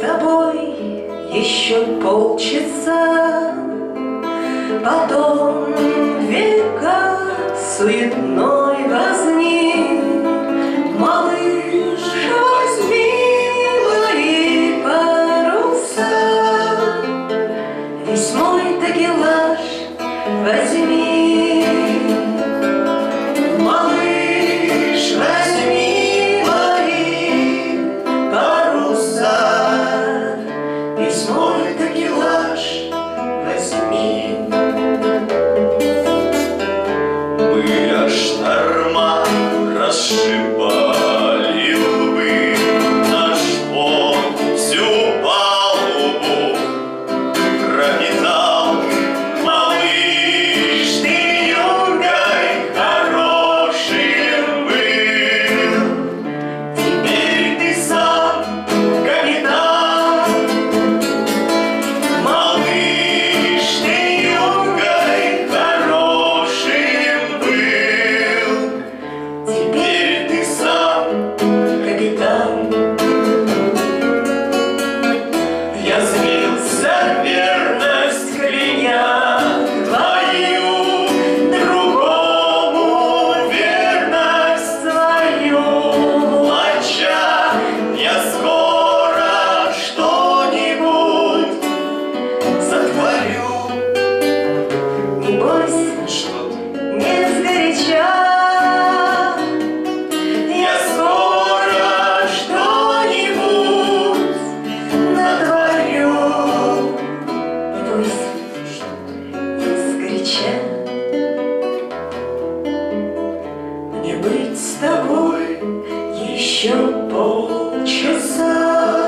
тобой еще полчаса, Потом века суетной Amen. быть с тобой еще полчаса.